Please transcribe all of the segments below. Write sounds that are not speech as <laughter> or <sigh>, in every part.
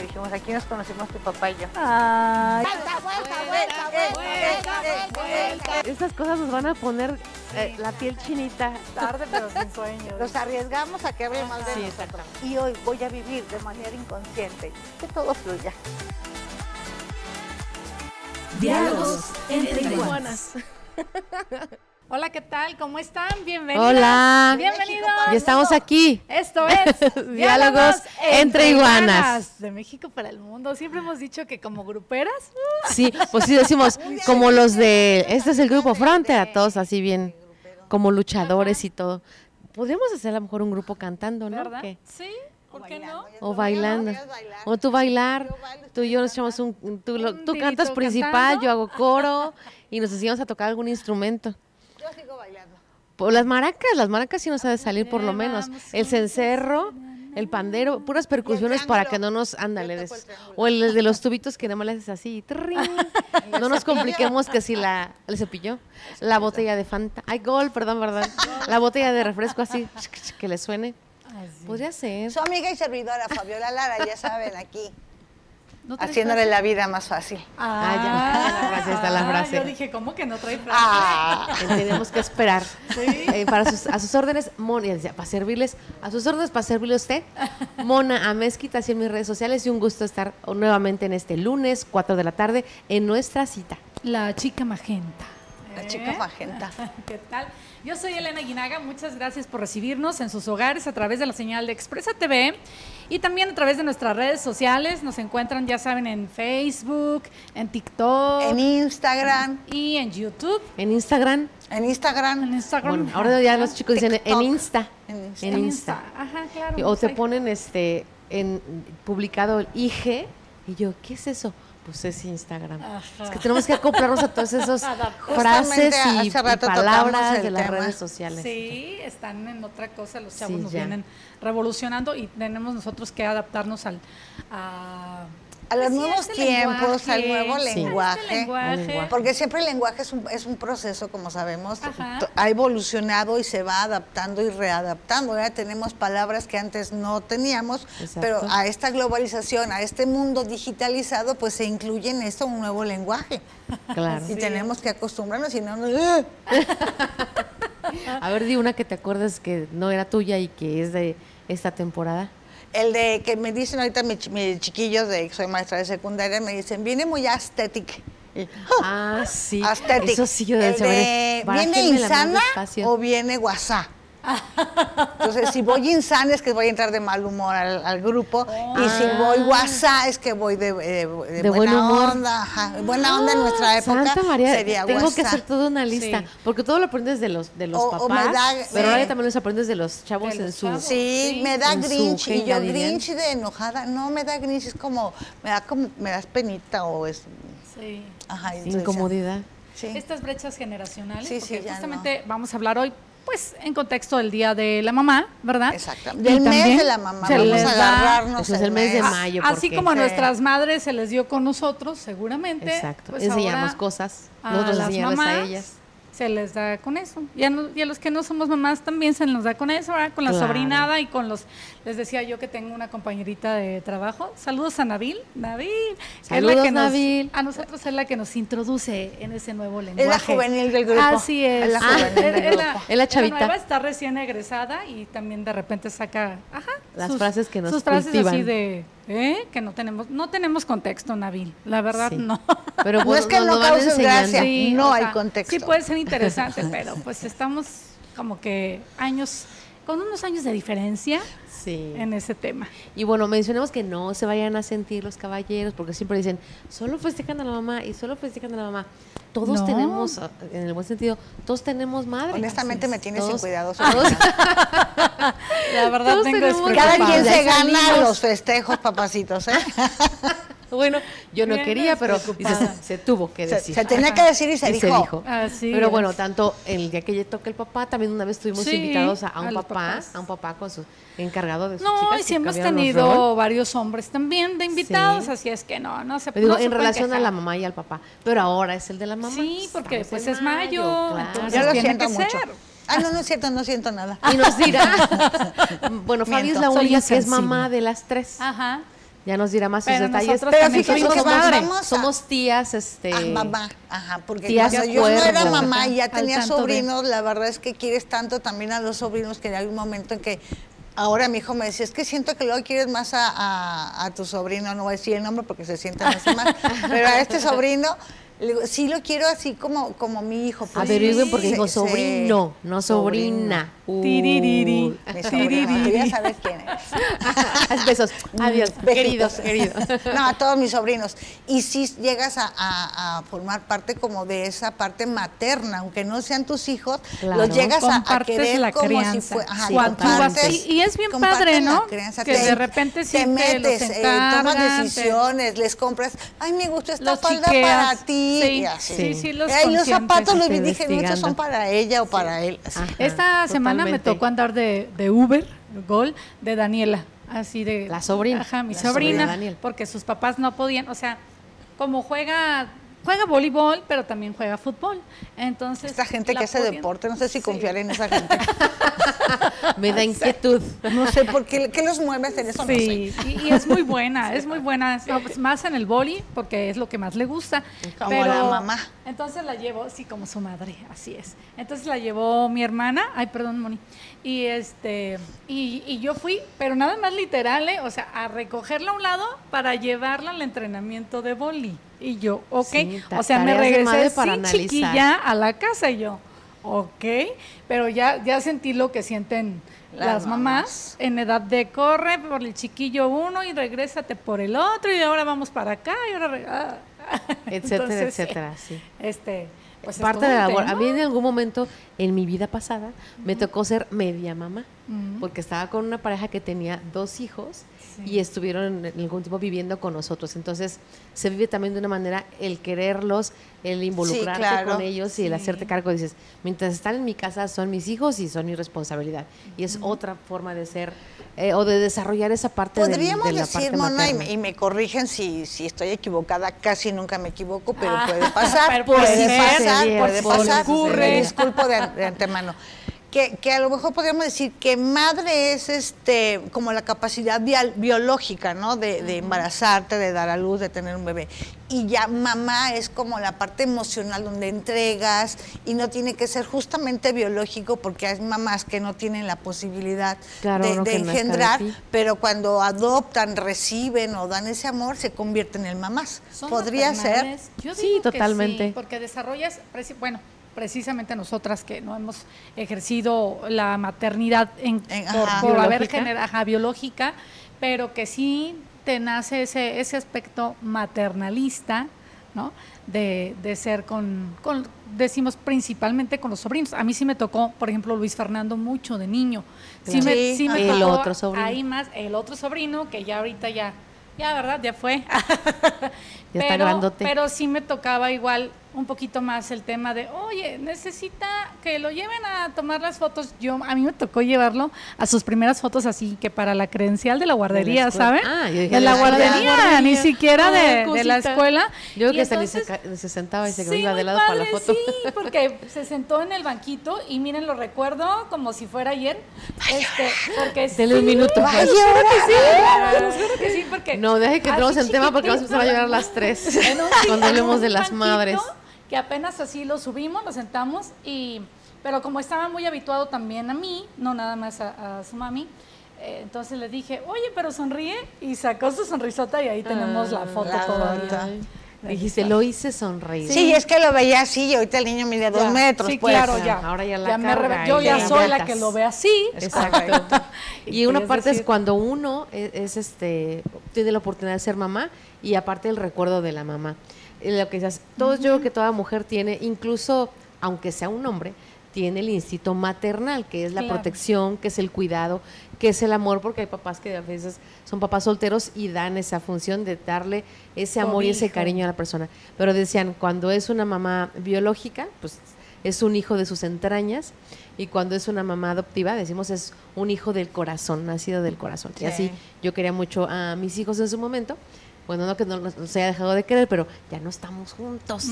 que dijimos, aquí nos conocimos tu papá y yo. Ay, Estas cosas nos van a poner eh, la piel chinita. tarde pero sin sueño. Nos arriesgamos a que hable mal de Sí, nosotros. Y hoy voy a vivir de manera inconsciente. Que todo fluya. Diálogos entre iguanas. <laughs> Hola, ¿qué tal? ¿Cómo están? Bienvenidos. Hola. Bienvenidos. Ya estamos aquí. Esto <laughs> es Diálogos entre iguanas. De México para el mundo. Siempre hemos dicho que como gruperas. Sí, pues sí decimos, como los de, este es el grupo Frontera, todos así bien, como luchadores y todo. Podríamos hacer a lo mejor un grupo cantando, ¿no? ¿Verdad? ¿Qué? Sí, ¿por qué no? O bailando. O tú bailar, tú y yo nos echamos un, tú, tú cantas principal, cantando. yo hago coro y nos enseñamos a tocar algún instrumento. Pues las maracas, las maracas sí nos ha de salir por lo menos. El cencerro, el pandero, puras percusiones para que no nos, ándale, Yo toco des- el triángulo. o el de los tubitos que nada más le haces así, <laughs> no nos compliquemos que si la, el cepillo, la botella de Fanta, ay gol, perdón, perdón, la botella de refresco así, que le suene, podría ser. Su amiga y servidora Fabiola Lara, ya saben, aquí. ¿No traes Haciéndole la vida más fácil. Ah, ya, la frase, está la Ah, frase. Yo dije, ¿cómo que no trae frase? Ah, Tenemos que esperar. Eh, para sus, a sus órdenes, Mona, para servirles, a sus órdenes para servirle a usted, Mona Amezquita, así en mis redes sociales, y un gusto estar nuevamente en este lunes, 4 de la tarde, en nuestra cita. La chica magenta. La chica ¿Eh? magenta. <laughs> ¿Qué tal? Yo soy Elena Guinaga, muchas gracias por recibirnos en sus hogares a través de la señal de Expresa TV y también a través de nuestras redes sociales. Nos encuentran, ya saben, en Facebook, en TikTok En Instagram, y en YouTube. En Instagram, en Instagram. En Instagram. bueno, ahora ya los chicos dicen en. Insta. En Insta. En Insta. Ajá, claro. O pues te ponen este en publicado el IG, y yo, ¿qué es eso? Pues es Instagram. Ajá. Es que tenemos que acoplarnos a todas esas <laughs> frases y, y palabras de las tema. redes sociales. Sí, están en otra cosa, los chavos Sí, nos ya. vienen revolucionando y tenemos nosotros que adaptarnos al a, A los sí, nuevos tiempos, al nuevo este lenguaje. Porque siempre el lenguaje es un, es un proceso, como sabemos, Ajá. ha evolucionado y se va adaptando y readaptando. Ya tenemos palabras que antes no teníamos, Exacto. pero a esta globalización, a este mundo digitalizado, pues se incluye en esto un nuevo lenguaje. Claro. Y tenemos que acostumbrarnos, si no, no- ¡eh! A ver, di una que te acuerdas que no era tuya y que es de esta temporada. El de que me dicen ahorita mis, mis chiquillos de que soy maestra de secundaria, me dicen, viene muy aesthetic. Y, Ah, sí. Aesthetic. Eso sí yo El de ¿Viene insana o viene guasá? Entonces, si voy insana es que voy a entrar de mal humor al, al grupo. Y si Ah. voy guasá es que voy de, de- de De buen buena humor. onda. ajá. Buena onda en nuestra época Santa María, sería tengo que guasá. hacer toda una lista, Sí. porque todo lo aprendes de los de los O- o papás, me da- pero ahora sí. ya también los aprendes de los chavos De en los su chavos. Sí, Sí. me da grinch. Y yo grinch de enojada. No, me da grinch. Es como, me da como, me das penita o es... Sí. Ajá, incomodidad. Sí. Estas brechas generacionales, Sí, porque justamente vamos a hablar hoy, pues, en contexto del Día de la Mamá, ¿verdad? Exacto. Y Del mes de la mamá. se Vamos les a da- agarrarnos Ese es el mes de mayo. Así porque- como a Sí. nuestras madres se les dio con nosotros, seguramente. Exacto, pues enseñamos ahora cosas, a nosotros las enseñarles a mamás ellas. Se les da con eso. Y a, no- y a los que no somos mamás también se nos da con eso, ¿verdad? Con la Claro. sobrinada y con los. Les decía yo que tengo una compañerita de trabajo. Saludos a Nabil. Nabil. es la Saludos, que nos- Nabil. a nosotros es la que nos introduce en ese nuevo Es lenguaje. la juvenil del grupo. Así es. Es la Ah, del es- es la-. Es chavita. nueva está recién egresada y también de repente saca, ajá, Las frases que nos sus frases así de, ¿eh? Que no tenemos, no tenemos contexto, Nabil. La verdad Sí. no. <laughs> Pero No bueno, es que no enseñando. gracia. no o hay sea, contexto. Sí puede ser interesante, <laughs> pero pues estamos como que años, con unos años de diferencia Sí. en ese tema. Y bueno, mencionemos que no se vayan a sentir los caballeros, porque siempre dicen, solo festejan a la mamá y solo festejan a la mamá. Todos No. tenemos, ah, en el buen sentido, todos tenemos madre. Honestamente me tienes sin Todos- cuidado. <laughs> todos- La verdad Todos tengo Cada quien se gana los festejos, papacitos, ¿eh? <laughs> <laughs> Bueno, yo no Bien quería, pero se tuvo que Se, decir. se tenía que decir y se Y dijo. Así Pero es. bueno, tanto el día que toca el papá, también una vez estuvimos Sí, invitados a, un papá, a un papá con su encargado de sus No, chicas. y sí hemos tenido varios hombres también de invitados, Sí. así es que no, no se Pero digo, no se en relación a la mamá y al papá. Pero ahora es el de la mamá. Sí, porque Estamos pues es mayo, claro. entonces- Yo lo tiene siento que mucho. ser. Ah, no, no es cierto, no siento nada. Y nos dirá. <laughs> bueno, Fabi es la única que es mamá de las tres. Ajá. Ya nos dirá más sus Pero detalles. nosotros Pero fíjate somos que madre. a- Somos tías, este. Ah, mamá, ajá, porque Tías cuando yo no era mamá y ya tenía de- sobrinos, la verdad es que quieres tanto también a los sobrinos que hay un momento en que ahora mi hijo me decía, es que siento que luego quieres más a, a- a tu sobrino, no voy a decir el nombre porque se siente más y más, <laughs> pero a este sobrino, le digo, sí lo quiero así como, como mi hijo. pues, Averigüen sí, porque dijo se- sobrino, no sobrina. Tiririri. Uy. Mi sobrino, tú ya sabes quién es. <laughs> Besos. Adiós, queridos, Besitos. queridos. <laughs> No, a todos mis sobrinos. Y si llegas a, a- a formar parte como de esa parte materna, aunque no sean tus hijos, Claro. los llegas a, a querer la como si crianza. fue, ajá, Sí, compartes- totalmente. Y- y es bien padre, ¿no? crianza, Que de repente sí te metes, eh, encargan, tomas te- decisiones, les compras, ay, me gusta esta falda chiqueas. para ti. Sí, y así. sí, sí, los Ay, los zapatos los vi, dije, no, estos son para ella o para él. así. Ajá, Esta semana me tocó andar de, de Uber, Gol, de Daniela, así de... La sobrina. Ajá, mi La sobrina, porque sus papás no podían, o sea, como juega, juega voleibol, pero también juega fútbol, entonces... Esta gente que hace podían- deporte, no sé si Sí. confiar en esa gente. <laughs> Me da inquietud. No sé por qué, qué los mueve hacer eso, no sé. Sí, y, y es muy buena, <laughs> es muy buena, no, pues, más en el boli, porque es lo que más le gusta. Como pero, la mamá. Entonces la llevo, sí, como su madre, así es. Entonces la llevó mi hermana, ay, perdón, Moni, y este, y, y yo fui, pero nada más literal, ¿eh? o sea, a recogerla a un lado para llevarla al entrenamiento de boli. Y yo, ok, Sí, o sea, me regresé para analizar. chiquilla a la casa y yo, ok, pero ya, ya sentí lo que sienten Las las, mamás mamás. en edad de corre por el chiquillo uno y regrésate por el otro y ahora vamos para acá y ahora ah. <laughs> Etcétera, Entonces, sí, etcétera, sí. Este, pues es Parte de la labor. A mí en algún momento en mi vida pasada me tocó ser media mamá, porque estaba con una pareja que tenía dos hijos Sí. y estuvieron en algún tiempo viviendo con nosotros. Entonces se vive también de una manera el quererlos, el involucrarte claro. con ellos y el Sí. hacerte cargo. Dices, mientras están en mi casa son mis hijos y son mi responsabilidad. Y es otra forma de ser eh, o de desarrollar esa parte Podríamos de la decir, parte Mona, y me, y me corrigen si, si estoy equivocada, casi nunca me equivoco, pero Ah, puede pasar, <laughs> pero puede puede pasar, puede puede pasar, suceder. me disculpo de, de antemano. Que, que a lo mejor podríamos decir que madre es este como la capacidad biológica, ¿no? De, de embarazarte, de dar a luz, de tener un bebé. Y ya mamá es como la parte emocional donde entregas y no tiene que ser justamente biológico porque hay mamás que no tienen la posibilidad Claro, de, no, engendrar, pero cuando adoptan, reciben o dan ese amor, se convierten en mamás. ¿Son Podría ser. Sí, que totalmente. sí, porque desarrollas, bueno, precisamente nosotras que no hemos ejercido la maternidad en, En- por, ajá. por haber Biológica. genera- ajá, biológica, pero que sí te nace ese, ese aspecto maternalista, ¿no? De, de ser con, con, decimos principalmente con los sobrinos. A mí sí me tocó, por ejemplo, Luis Fernando mucho de niño. Sí, me, Sí, me el tocó otro sobrino. ahí más, el otro sobrino, que ya ahorita ya, ya, ¿verdad? Ya fue. <laughs> Ya está grandote. Pero sí me tocaba igual un poquito más el tema de, oye, necesita que lo lleven a tomar las fotos. Yo, a mí me tocó llevarlo a sus primeras fotos así, que para la credencial de la guardería, escuela. ¿saben? Ah, yo dije, de la de la guardería, guardería. ni siquiera Ah, de, de la escuela. Yo creo que se, entonces- ca- se sentaba y se Sí, iba de lado para la foto. Sí, porque se sentó en el banquito y miren, lo recuerdo como si fuera ayer. Este, porque Denle un sí, minuto, te pues. sí, que sí, porque No, deje que entremos en tema porque vamos a empezar a llorar las tres un- <laughs> cuando hablemos un de las madres. Que apenas así lo subimos, lo sentamos y, pero como estaba muy habituado también a mí, no nada más a, a su mami, eh, entonces le dije, oye, pero sonríe y sacó su sonrisota y ahí tenemos la foto la todavía. Dijiste, lo hice sonreír. Sí, es que lo veía así y ahorita el niño mide dos Ya, metros. Sí, pues. claro, ya. ya. Ahora ya la me carga reve- yo ya ya soy la que lo ve así. Exacto. <laughs> y una parte es cuando uno es, es, este tiene la oportunidad de ser mamá y aparte el recuerdo de la mamá. Lo que dices, todos yo creo que toda mujer tiene, incluso aunque sea un hombre, tiene el instinto maternal, que es la Claro. protección, que es el cuidado, que es el amor, porque hay papás que a veces son papás solteros y dan esa función de darle ese amor y ese cariño a la persona. Pero decían, cuando es una mamá biológica, pues es un hijo de sus entrañas y cuando es una mamá adoptiva, decimos es un hijo del corazón, nacido del corazón. Sí. Y así yo quería mucho a mis hijos en su momento. Bueno, no que no nos haya dejado de querer, pero ya no estamos juntos.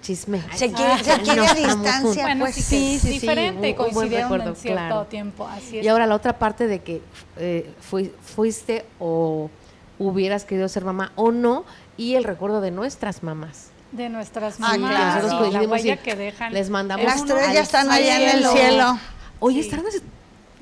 Chisme. Se quiere- se quiere a estamos distancia, juntos. Bueno, pues, sí, sí, que es sí, sí, diferente, un- un buen coincidieron recuerdo, en cierto claro. tiempo, así es. Y ahora la otra parte de que eh, fui- fuiste o hubieras querido ser mamá o no y el recuerdo de nuestras mamás. De nuestras Ah, mamás, claro. Nosotros la huella que dejan. Les mandamos Las ya están allá en el cielo. cielo. Oye, Sí. están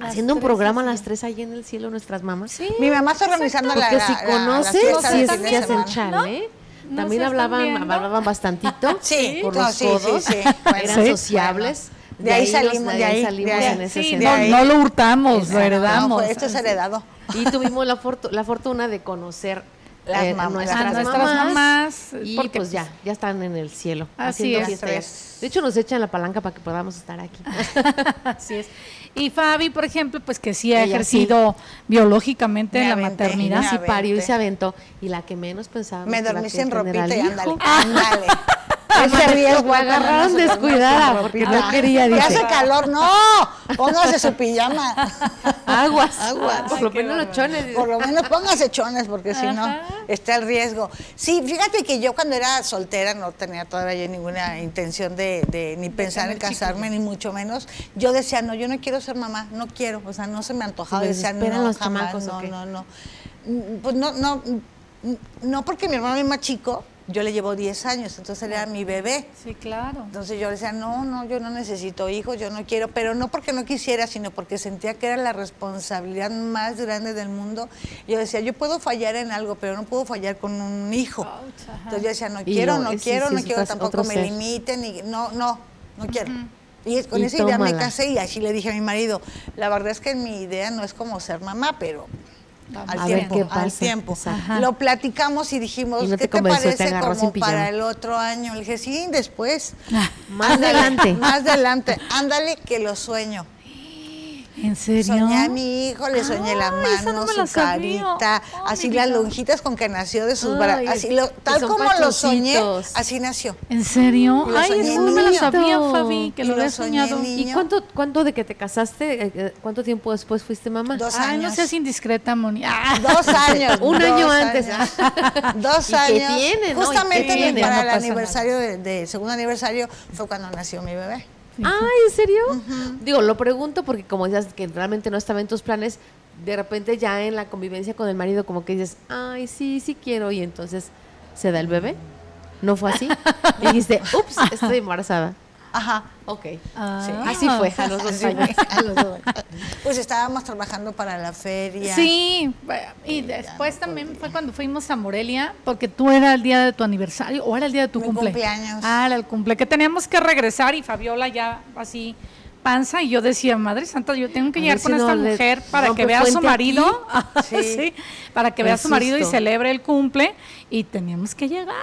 Las haciendo un programa sí. las tres ahí en el cielo, nuestras mamás. Sí, Mi mamá está organizando la, Porque la- si la- la conoces, fiesta si que hacen chale. ¿No También se están hablaban, hablaban bastantito <laughs> Sí, por no, los sí, codos, sí, sí. Bueno, eran sociables. De ahí salimos, de ahí, salimos de ahí. en ese Sí, sentido. no, lo hurtamos, lo Exacto. heredamos. No, pues, esto es heredado. Y tuvimos la, fortu- la fortuna de conocer Las eh, a mamás. nuestras, A nuestras mamás, mamás, y porque, pues ya, ya están en el cielo. Así haciendo es. fiesta ya. Tres. De hecho, nos echan la palanca para que podamos estar aquí. <laughs> Así es. Y Fabi, por ejemplo, pues que sí ha Ella ejercido biológicamente Me la aventé, maternidad. sí parió y se aventó. Y la que menos pensábamos Me dormí sin ropita y hijo. ándale, ándale. <laughs> Ese riesgo agarraron descuidada, porque no quería, dice. hace calor, no, póngase su pijama. Aguas. Aguas. Por lo menos los chones. Por lo menos póngase chones, porque si no, está el riesgo. Sí, fíjate que yo cuando era soltera no tenía todavía yo ninguna intención de, de ni pensar en casarme, ni mucho menos. Yo decía, no, yo no quiero ser mamá, no quiero, o sea, no se me antojaba. ¿Se Decía, no, los jamás, chamacos no, no, no. Mm, Pues no, no, mm, no porque mi hermano es más chico, yo le llevo 10 años, entonces él era mi bebé. Sí, claro. Entonces yo le decía, no, no, yo no necesito hijos, yo no quiero, pero no porque no quisiera, sino porque sentía que era la responsabilidad más grande del mundo. Yo decía, yo puedo fallar en algo, pero no puedo fallar con un hijo. Entonces yo decía, no quiero, no quiero, sí, no quiero, tampoco me ser. limiten, y no, no, no quiero. Y es- con Y esa idea me casé y así le dije a mi marido, la verdad es que mi idea no es como ser mamá, pero al tiempo, qué al tiempo. Ajá. Lo platicamos y dijimos, Y no ¿qué te te, convenció, te parece como para el otro año? Le dije, sí, después. Más Ándale, adelante. Más adelante. Ándale que lo sueño. ¿En serio? Soñé a mi hijo, le soñé las Ay, esa no la su carita, Ay, así las lonjitas con que nació de sus brazos. Así lo- tal como lo soñé, así nació. ¿En serio? Lo Ay, eso no me la niño. sabía, Fabi, que Y lo lo había soñado. ¿Y cuánto, cuánto de que te casaste, eh, eh, cuánto tiempo después fuiste mamá? Dos Ay, años. no seas indiscreta, Moni. Ah. Dos años. <laughs> Un dos año antes. años. <laughs> Dos ¿Y qué años. tiene, no? ¿Y qué Justamente tiene? para No el aniversario de, de segundo aniversario fue cuando nació mi bebé. Ay, ¿en serio? Digo, lo pregunto porque como decías que realmente no estaba en tus planes, de repente ya en la convivencia con el marido como que dices, ay, sí, sí quiero, y entonces se da el bebé. ¿No fue así? <laughs> Y dijiste, ups, estoy embarazada. Ajá. Ok. Ah. Así fue, a los dos Así años. fue, a los dos. <laughs> Pues estábamos trabajando para la feria. Sí, y después también fue cuando fuimos a Morelia, porque tú era el día de tu aniversario o era el día de tu Mi cumple. cumpleaños. Ah, era el cumple, que teníamos que regresar y Fabiola ya así panza y yo decía, Madre Santa, yo tengo que llegar ver con si no esta mujer para que vea a su marido, <laughs> <laughs> sí. Sí. para que vea a su marido y celebre el cumple y teníamos que llegar.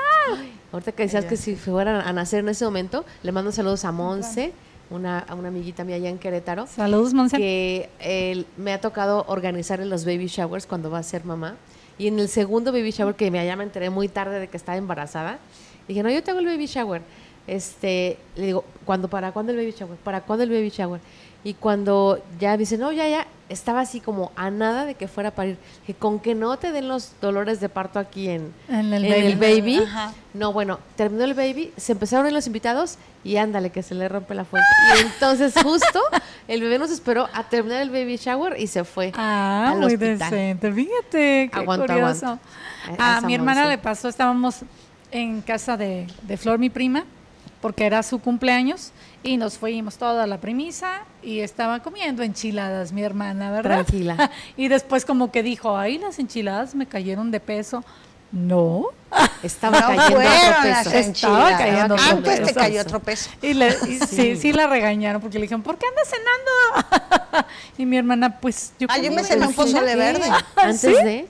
Ahorita que decías que si fueran a nacer en ese momento, le mando saludos a Monse, una, a una amiguita mía allá en Querétaro, Saludos, Monse. que él- me ha tocado organizar en los baby showers cuando va a ser mamá. Y en el segundo baby shower, que me, ya me enteré muy tarde de que estaba embarazada, dije, no, yo tengo el baby shower. Este, le digo, ¿cuándo, ¿para cuándo el baby shower? ¿Para cuándo el baby shower? Y cuando ya dice, no, ya, ya, estaba así como a nada de que fuera a parir. Que con que no te den los dolores de parto aquí en, En el en baby. baby. Ajá. No, bueno, terminó el baby, se empezaron a ir los invitados y ándale, que se le rompe la fuente. Y entonces justo <laughs> el bebé nos esperó a terminar el baby shower y se fue Ah, al muy hospital. decente. Fíjate, qué curioso. A mi hermana le pasó, estábamos en casa de, de Flor, mi prima, porque era su cumpleaños, y nos fuimos toda la premisa y estaba comiendo enchiladas mi hermana, ¿verdad? Tranquila. <laughs> y después como que dijo, ay, las enchiladas me cayeron de peso. No. <laughs> Estaba No cayendo otro peso. Estaba cayendo otro Antes te peso. cayó otro peso. Y, le, y <laughs> sí. sí, la regañaron porque le dijeron, ¿por qué andas cenando? y mi hermana, pues yo Ah, yo me cené un ensalada". pozole verde. Antes ¿Sí? de.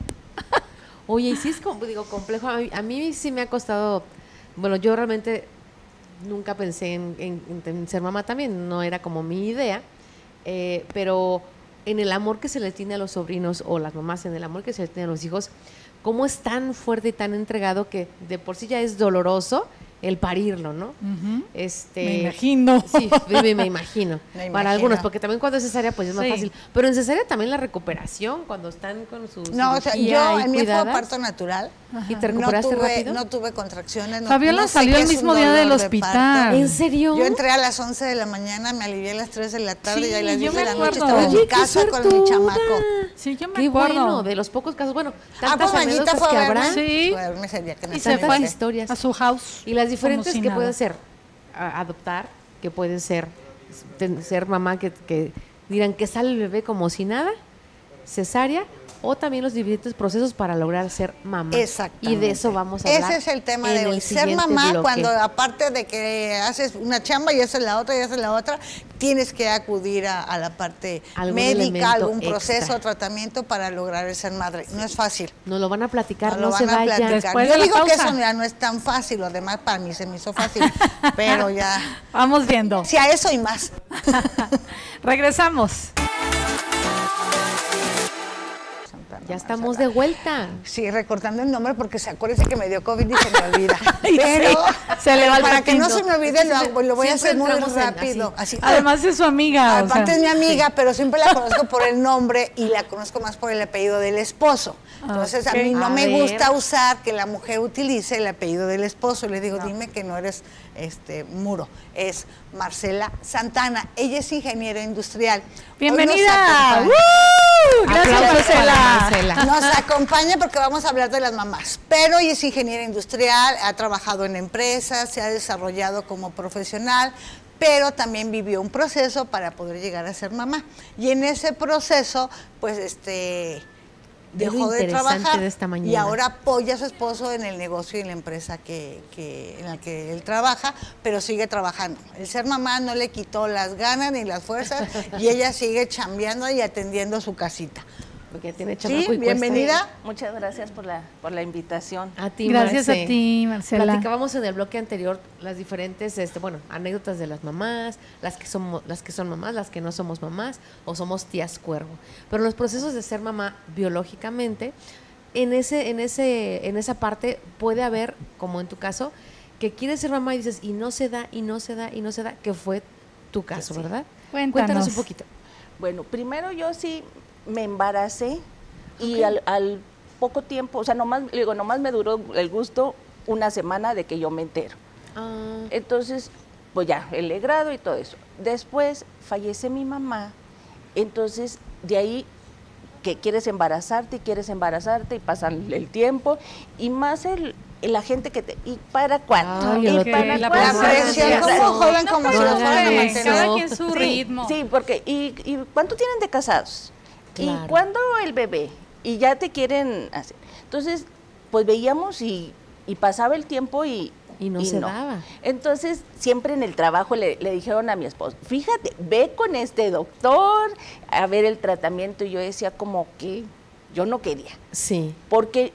Oye, y sí es como, digo, complejo. A mí, a mí sí me ha costado. Bueno, yo realmente nunca pensé en, ser mamá también, no era como mi idea. eh, pero en el amor que se le tiene a los sobrinos o las mamás, en el amor que se le tiene a los hijos, cómo es tan fuerte y tan entregado que de por sí ya es doloroso el parirlo, ¿no? Este, Me imagino. Sí, me, me imagino. <laughs> Me Para imagino. algunos, porque también cuando es cesárea, pues es más Sí. fácil. Pero en cesárea también la recuperación, cuando están con su No, o sea, yo en mí fue parto natural. ¿Y te No recuperaste tuve, rápido? no tuve contracciones. no- Fabiola no sé salió el mismo día del de hospital. ¿En serio? Yo entré a las 11 de la mañana, me alivié a las 3 de la tarde Sí, y a las yo 10 me de la noche estaba en Oye, mi qué casa con mi chamaco. Sí, yo me Qué acuerdo. bueno, de los pocos casos, bueno, Ah, tantas pues Mayita anécdotas que habrá. Sí. Y se fue tantas historias. a su house. Y las diferentes si que nada. pueden ser adoptar, que pueden ser ten- ser mamá que, que dirán que sale el bebé como si nada, cesárea, o también los diferentes procesos para lograr ser mamá. Exactamente. Y de eso vamos a hablar. Ese es el tema en de el hoy. Ser mamá, bloque. cuando aparte de que haces una chamba y haces la otra y haces la otra, tienes que acudir a, a la parte Algún médica, algún extra. proceso, tratamiento para lograr el ser madre. No es fácil. Nos lo van a platicar, Nos no, lo se van a vayan. platicar. Yo digo que eso ya no es tan fácil, lo demás para mí se me hizo fácil, <laughs> pero ya. Vamos viendo. Sí, a eso y más. <laughs> Regresamos. Ya estamos de vuelta. Sí, recordando el nombre porque se acuérdese que me dio COVID y se me olvida. <laughs> Pero sí, se le va el para que no se me olvide, lo, lo voy a hacer muy en rápido. Así, Además es su amiga. o Aparte sea. es mi amiga, pero siempre la conozco por el nombre y la conozco más por el apellido del esposo. Entonces a mí no A me ver. gusta usar que la mujer utilice el apellido del esposo. Le digo, dime que no eres este muro, es Marcela Santana. Ella es ingeniera industrial. Bienvenida. ¡Woo! Gracias, Marcela. Marcela. Nos acompaña porque vamos a hablar de las mamás. Pero ella es ingeniera industrial, ha trabajado en empresas, se ha desarrollado como profesional, pero también vivió un proceso para poder llegar a ser mamá. Y en ese proceso, pues este dejó de trabajar de esta y ahora apoya a su esposo en el negocio y en la empresa que, que- en la que él trabaja, pero sigue trabajando. El ser mamá no le quitó las ganas ni las fuerzas <laughs> y ella sigue chambeando y atendiendo su casita. Porque tiene Sí, chamaco y cuesta- bienvenida. Muchas gracias por la, por la invitación. A ti, Gracias Marce. a ti, Marcela. Platicábamos en el bloque anterior las diferentes, este, bueno, anécdotas de las mamás, las que somos, las que son mamás, las que no somos mamás, o somos tías cuervo. Pero los procesos de ser mamá biológicamente, en ese, en ese, en esa parte puede haber, como en tu caso, que quieres ser mamá y dices, y no se da, y no se da, y no se da, que fue tu caso, Sí. ¿verdad? Cuéntanos. un poquito. Bueno, primero yo sí me embaracé y al, al poco tiempo, o sea, nomás, digo, nomás me duró el gusto una semana de que yo me entero. Ah, Entonces, pues ya, el grado y todo eso. Después fallece mi mamá, entonces de ahí que quieres embarazarte y quieres embarazarte y pasan el tiempo y más el, la gente que te... ¿Y para cuánto? Ay, ¿Y para la cuánto? La presión como joven, como si No lo fueran a hagan mantener. cada quien su Sí, ritmo. Sí, porque ¿y, y cuánto tienen de casados? Claro. ¿Y cuándo el bebé? Y ya te quieren hacer. Entonces, pues veíamos y, y pasaba el tiempo y... Y no se daba. Entonces, siempre en el trabajo le, le dijeron a mi esposo, fíjate, ve con este doctor a ver el tratamiento. Y yo decía como que yo no quería, sí. porque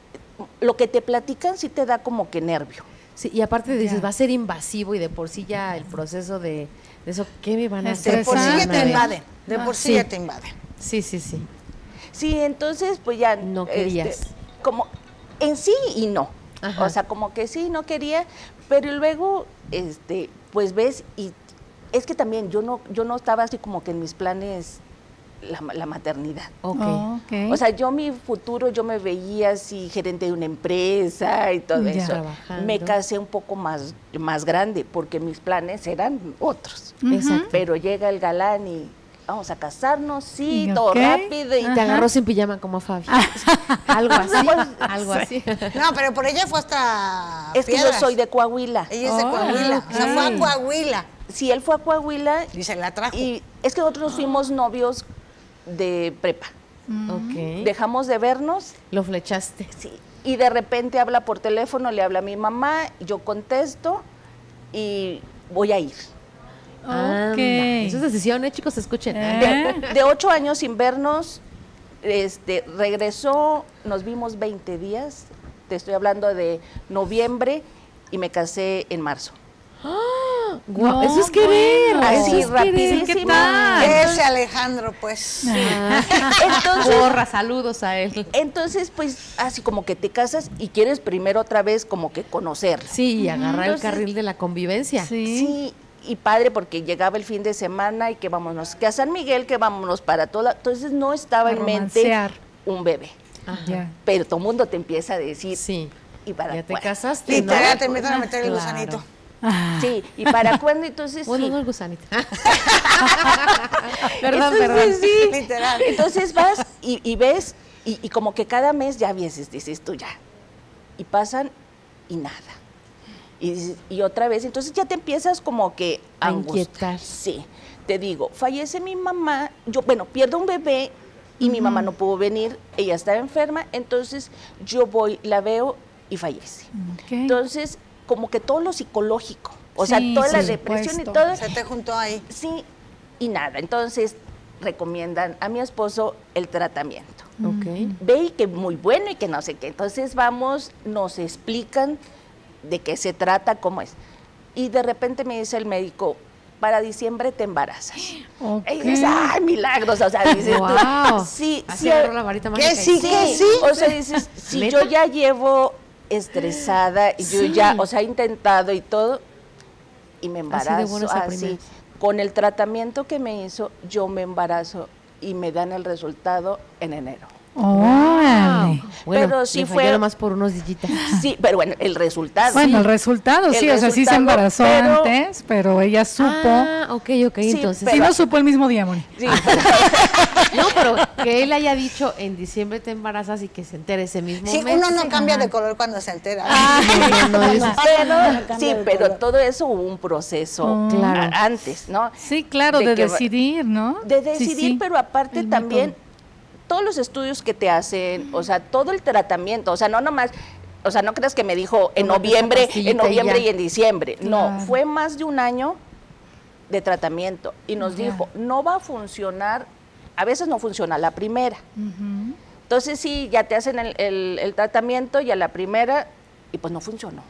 lo que te platican sí te da como que nervio. Sí, y aparte dices, Ya. va a ser invasivo y de por sí ya el proceso de, de eso, ¿qué me van a hacer? De por sí ya te invaden. De por sí Sí. ya te invaden. Sí, sí, sí. Sí, entonces pues ya... No este, querías. como en sí y no. Ajá. O sea, como que sí, no quería, pero luego, este, pues ves, y es que también yo no, yo no estaba así como que en mis planes la, la maternidad. Ok. Oh, ok. O sea, yo mi futuro, yo me veía así gerente de una empresa y todo Ya. eso. Trabajando. Me casé un poco más, más grande porque mis planes eran otros. Pero llega el galán y vamos a casarnos, sí, Y todo rápido. Y Te agarró sin pijama como a Fabi. <laughs> algo así, algo así. No, pero por ella fue hasta. es que yo soy de Coahuila. Ella es de Oh, Coahuila. O sea, fue a. Coahuila. Si él fue a Coahuila Y se la trajo. y es que nosotros fuimos novios de prepa. Ok. Dejamos de vernos Lo flechaste. sí, y de repente habla por teléfono, le habla a mi mamá, yo contesto y voy a ir. Anda. Ok. Eso es decisión, ¿eh, chicos? Escuchen. ¿Eh? De ocho años sin vernos, este, regresó, nos vimos 20 días, te estoy hablando de noviembre y me casé en marzo. Guau, No, eso es querer. bueno. Así, es rapidísimo. ¿Qué tal? Ese Alejandro, pues. <laughs> Entonces, Porra, saludos a él. entonces, pues, así como que te casas y quieres primero otra vez como que conocerla. Sí, y agarrar el Entonces- carril de la convivencia. Sí. Sí, y padre porque llegaba el fin de semana y que vámonos, que a San Miguel, que vámonos para toda. Entonces no estaba en mente un bebé. Ajá. Pero todo el mundo te empieza a decir, Sí. ¿y para Ya te cuándo? casaste, te empiezan a meter el gusanito. Ah. Sí, ¿y para cuándo? Entonces Bueno, sí. no el gusanito. <laughs> perdón, Entonces, perdón. sí. <laughs> Literal. Entonces vas y, y ves, y, y como que cada mes ya vienes, dices tú ya. Y pasan y nada. Y, otra vez, entonces ya te empiezas como que A angustiar. inquietar. Sí, te digo, fallece mi mamá, yo, bueno, pierdo un bebé y mi mamá no pudo venir, ella estaba enferma, entonces yo voy, la veo y fallece. Entonces, como que todo lo psicológico, o sea, Sí, toda la depresión y todo, Se te juntó ahí. Sí, y nada. Entonces recomiendan a mi esposo el tratamiento. Ok. Ve y que muy bueno y que no sé qué. Entonces vamos, nos explican de qué se trata, cómo es. Y de repente me dice el médico, para diciembre te embarazas. Y dices, ¡ay, milagros! O sea, dices, tú, sí, Así sí, agarró la varita mágica. y- sí? ¿Qué sí? o sea, dices, si yo ya llevo estresada y yo Sí. ya, o sea, he intentado y todo, y me Así de embarazo a así. Con el tratamiento que me hizo, yo me embarazo y me dan el resultado en enero. Órale. Bueno, Pero sí fue- nomás por unos dillitas. <laughs> Sí, pero bueno, el resultado. Bueno, sí. el resultado, El sí, o sea, sí se embarazó pero- antes, pero ella supo. Ah, ok, ok, Sí, entonces. sí, pero- no supo el mismo día, Moni. Sí, <laughs> No, pero que él haya dicho en diciembre te embarazas y que se entere ese mismo Sí, mes. uno no cambia de color cuando se entera. <laughs> No, no, no, pero, sí, pero todo eso hubo un proceso Oh. Claro. antes, ¿no? Sí, claro, De de, que va- decidir, ¿no? De Sí, decidir, sí. pero aparte El también método. Todos los estudios que te hacen, o sea, todo el tratamiento, o sea, no nomás, o sea, no creas que me dijo en noviembre, en y noviembre y en diciembre. No, fue más de un año de tratamiento y nos dijo, no va a funcionar, a veces no funciona la primera. Entonces sí, ya te hacen el, el- el tratamiento y a la primera, y pues no funcionó.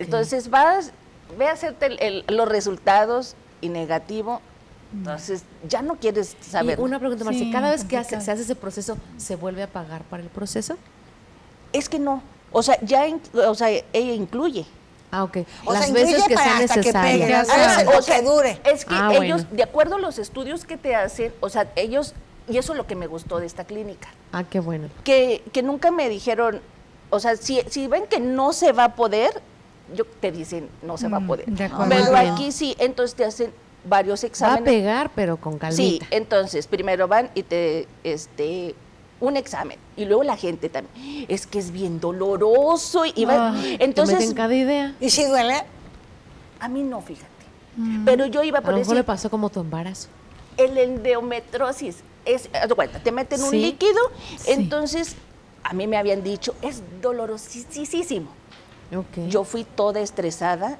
Entonces vas, ve a hacerte el- los resultados y negativo, entonces ya no quieres Y saber. una pregunta, Marcia, Sí, cada vez que hace- se hace ese proceso, ¿se vuelve a pagar para el proceso? Es que no, o sea, ya, in- o sea, ella incluye. Ah, ok. O Las sea, veces incluye que para sean hasta que pegue, necesarias. o sea, que dure. Es que Ah, ellos, bueno. de acuerdo a los estudios que te hacen, o sea, ellos, y eso es lo que me gustó de esta clínica, Ah, qué bueno. que, que nunca me dijeron, o sea, si, si ven que no se va a poder, yo te dicen, no se va a Mm, poder. de acuerdo. Pero aquí sí, entonces te hacen varios Va a exámenes. pegar, pero con Sí, calmita. entonces primero van y te, este, un examen y luego la gente también, es que es bien doloroso y va- Ay, Te entonces meten cada idea. ¿Y si duele? a mí no, fíjate. Mm. Pero yo iba A por mejor decir, le pasó como tu embarazo. el endometrosis es, cuenta, te meten un Sí. líquido, Sí. entonces a mí me habían dicho, es dolorosísimo. Yo fui toda estresada,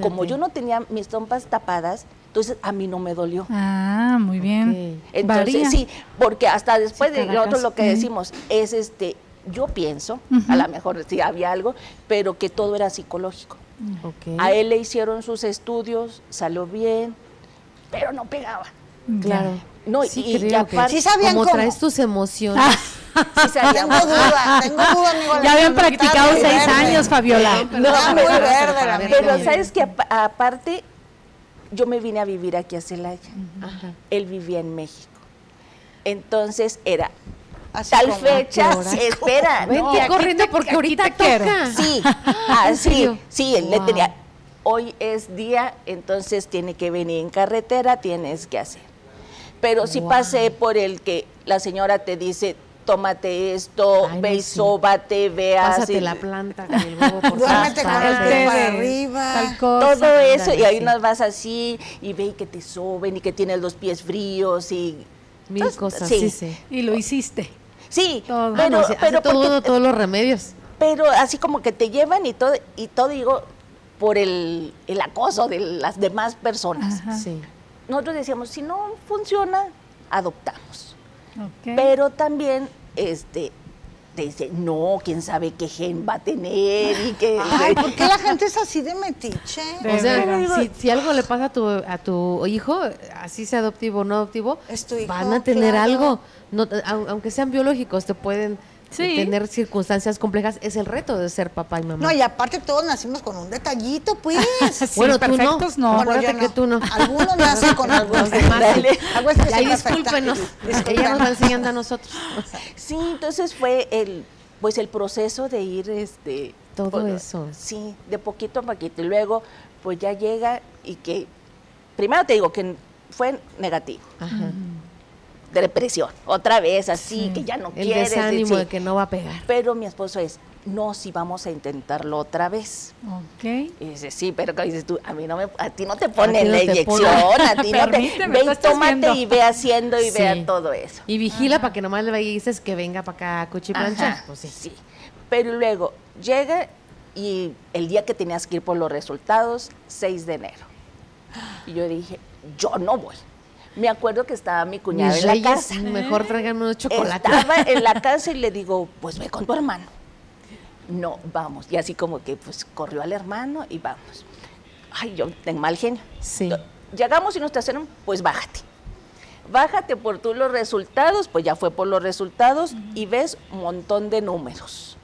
como yo no tenía mis trompas tapadas, entonces a mí no me dolió. Ah, muy bien. Ok. Entonces, Varía. sí, porque hasta después Sí, de nosotros lo que decimos es este, yo pienso, a lo mejor sí había algo, pero que todo era psicológico. A él le hicieron sus estudios, salió bien, pero no pegaba. Claro. No, sí, y- y creo que aparte- Sí sabían como cómo. traes tus emociones. Sí sabía Tengo duda, tengo duda, amigo. Ya habían practicado muy seis verde. años, Fabiola. Está muy pero- verde la pero sabes que apa- aparte, yo me vine a vivir aquí a Celaya. Ajá. Él vivía en México. Entonces era Así tal fecha, sí, espera, Vente no. corriendo porque ahorita toca. Sí, <laughs> ¿En así, serio? sí, él le tenía. Hoy es día, entonces tiene que venir en carretera, tienes que hacer. Pero sí Wow. pasé por el que la señora te dice, tómate esto, Ay, ve y sí. sóbate, veas. Pásate y- la planta con el huevo por <laughs> Duérmete todas con el partes. pie para Tal arriba. cosa. Todo eso, y ahí sí. nos vas así, y ve y que te soben, y que tienes los pies fríos, y... Mil Entonces, cosas, sí. sí, sí. Y lo hiciste. Sí, Todo. Ah, pero, no, pero, todo, porque- todos los remedios. pero así como que te llevan y todo, y todo digo, por el, el acoso de las demás personas. Ajá. Sí. Nosotros decíamos, si no funciona, adoptamos. Pero también, este, te dice, no, quién sabe qué gen va a tener y que... Ay, ¿por qué la gente es así de metiche? De O sea, si, si algo le pasa a tu, a tu hijo, así sea adoptivo o no adoptivo, Es tu hijo, van a tener claro. algo. No, au- aunque sean biológicos, te pueden Sí. tener circunstancias complejas. Es el reto de ser papá y mamá. No, y aparte todos nacimos con un detallito, pues. <laughs> Sí, bueno, tú no. perfectos no. Bueno, Acuérdate yo que tú no. Algunos nacen con algo. Los demás sí. Algo es que Y ahí soy perfecta. discúlpenos. Ella nos va enseñando a nosotros. <laughs> Sí, entonces fue el, pues el proceso de ir, este... Todo eso. Sí, de poquito a poquito. Y luego, pues ya llega y que, primero te digo que fue negativo, Ajá. Depresión, otra vez así, que ya no El quieres. desánimo sí. de que no va a pegar. Pero mi esposo es, no, si vamos a intentarlo otra vez. Ok. Y dice, sí, pero ¿qué dices tú? A mí no me, a ti no te ponen no la te inyección, a ti <laughs> no te, ve y tómate viendo. y ve haciendo y Sí. vea todo eso. Y vigila para que nomás le dices que venga para acá a cuchiplanchar. Ajá, Pues sí. sí. Pero luego llega y el día que tenías que ir por los resultados, 6 de enero. Y yo dije, yo no voy. Me acuerdo que estaba mi cuñada Mis en la reyes, casa. mejor tráiganme unos chocolates. Estaba en la <laughs> casa y le digo, pues ve con tu hermano. No, vamos. Y así como que pues corrió al hermano y vamos. Ay, yo tengo mal genio. Sí. Llegamos y nos estacionan, pues bájate. Bájate por tú los resultados, pues ya fue por los resultados y ves un montón de números.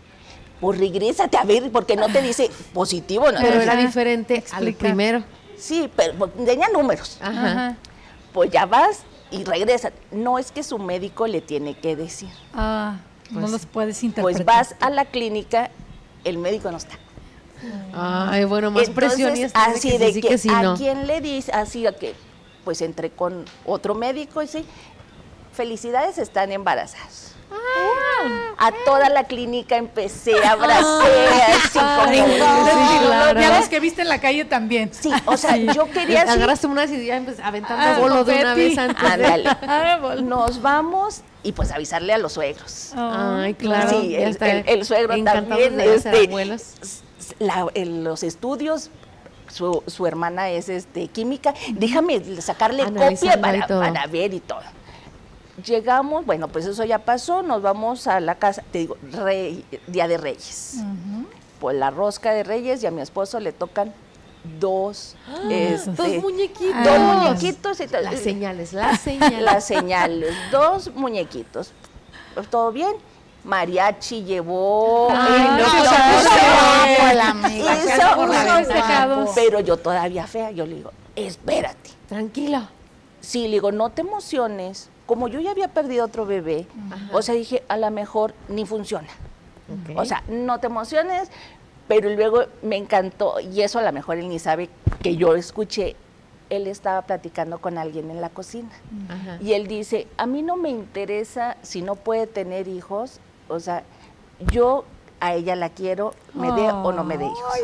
Pues regrésate a ver, porque no te dice <laughs> positivo, ¿no? Pero era diferente al primero. Sí, pero pues, tenía números. Ajá. Pues ya vas y regresas. No es que su médico le tiene que decir. Ah, no Pues- los puedes interpretar. Pues vas a la clínica, el médico no está. Ay, bueno, más Entonces, presión y esto así que de sí, que, que sí, a no. quién le dice, así a que, pues entré con otro médico y sí, felicidades, están embarazadas. A toda la clínica empecé a abrazar, así Padre. como- Sí, claro. Ya los que viste en la calle también. Sí, o sea, yo quería así, Agarraste una y ya aventando Ah, bolo de una vez antes. ándale, <laughs> Ah, nos vamos y pues avisarle a los suegros. Ah, Ay, claro. Sí, el, está el- el suegro también, este, abuelos. la- en los estudios, su, su hermana es este química, déjame sacarle copia para, para ver y todo. Llegamos, bueno, pues eso ya pasó, nos vamos a la casa, te digo, rey- Día de Reyes. Pues la rosca de Reyes y a mi esposo le tocan dos, este, Dos muñequitos. dos muñequitos y. Las señales, las <laughs> señales. Las señales, dos muñequitos. ¿Todo bien? Mariachi llevó. Ay, no. Pero yo todavía fea, yo le digo, espérate. Tranquilo. Sí, le digo, no te emociones. Como yo ya había perdido otro bebé, o sea, dije, a lo mejor ni funciona. O sea, no te emociones, pero luego me encantó, y eso a lo mejor él ni sabe que yo escuché, él estaba platicando con alguien en la cocina. Ajá. Y él dice, a mí no me interesa si no puede tener hijos, o sea, yo a ella la quiero, me dé o no me dé hijos.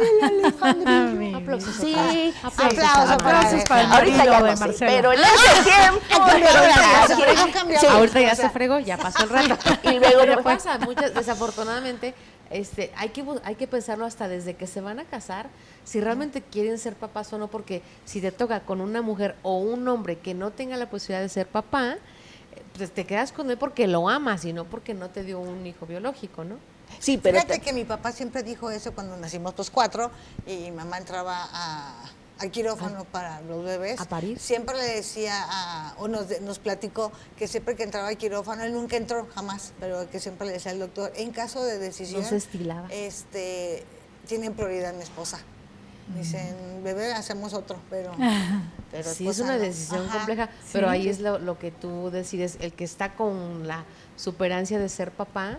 <laughs> Aplausos. Sí, Aplausos para Aplausos para el ahorita ya no sé, pero en ese <laughs> tiempo, Ay, pero ahorita ya se cambió. Sí. Ahorita ya se fregó, ya pasó el rato. Y luego pasa, muchas, desafortunadamente, este, hay que hay que pensarlo hasta desde que se van a casar, si realmente quieren ser papás o no, porque si te toca con una mujer o un hombre que no tenga la posibilidad de ser papá, eh, pues te quedas con él porque lo amas y no porque no te dio un hijo biológico, ¿no? Sí, pero Fíjate te- que mi papá siempre dijo eso cuando nacimos los cuatro y mamá entraba a, al quirófano para los bebés. ¿A parir? Siempre le decía, a- o nos, platicó que siempre que entraba al quirófano, él nunca entró jamás, pero que siempre le decía al doctor, en caso de decisión, No se estilaba. este, tienen prioridad mi esposa. Dicen, bebé, hacemos otro, pero... <laughs> pero sí, es una no". decisión Ajá. compleja, pero Sí. ahí es lo, lo que tú decides. El que está con la superancia de ser papá,